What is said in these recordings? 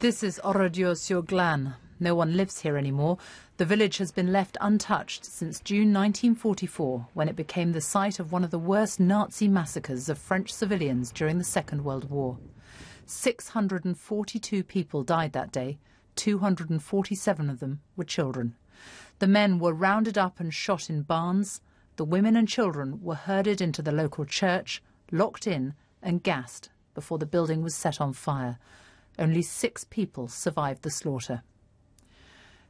This is Oradour-sur-Glane. No one lives here anymore. The village has been left untouched since June 1944, when it became the site of one of the worst Nazi massacres of French civilians during the Second World War. 642 people died that day. 247 of them were children. The men were rounded up and shot in barns. The women and children were herded into the local church, locked in, and gassed before the building was set on fire. Only six people survived the slaughter.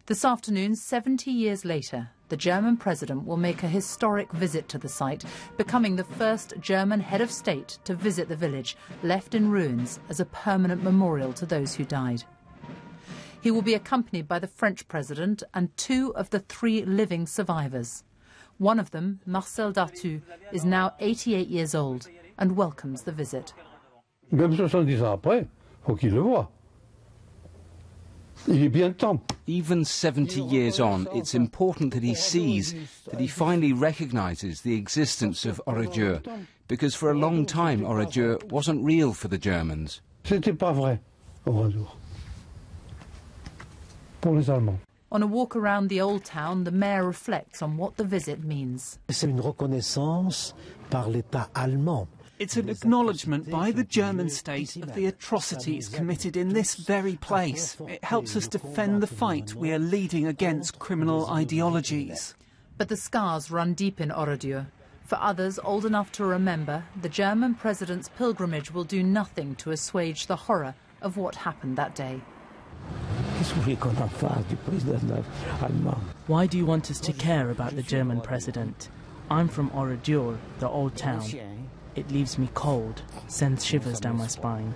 This afternoon, 70 years later, the German president will make a historic visit to the site, becoming the first German head of state to visit the village, left in ruins as a permanent memorial to those who died. He will be accompanied by the French president and two of the three living survivors. One of them, Marcel Darthout, is now 88 years old and welcomes the visit. Même 70 ans après, faut qu'il le voit. Il est bien temps. Even 70 years on, it's important that he sees, that he finally recognises the existence of Oradour, because for a long time Oradour wasn't real for the Germans. C'était pas vrai, Oradour. Pour les Allemands. On a walk around the old town, the mayor reflects on what the visit means. C'est une reconnaissance par l'État allemand. It's an acknowledgement by the German state of the atrocities committed in this very place. It helps us defend the fight we are leading against criminal ideologies. But the scars run deep in Oradour. For others old enough to remember, the German president's pilgrimage will do nothing to assuage the horror of what happened that day. Why do you want us to care about the German president? I'm from Oradour, the old town. It leaves me cold, sends shivers down my spine.